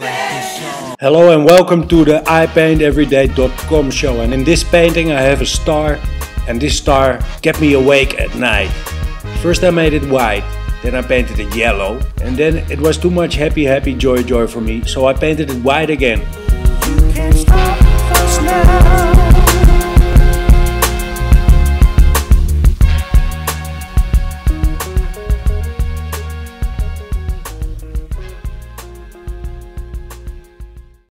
Hello and welcome to the iPaintEveryday.com show. And in this painting I have a star. And this star kept me awake at night. First I made it white, then I painted it yellow. And then it was too much happy happy joy joy for me. So I painted it white again.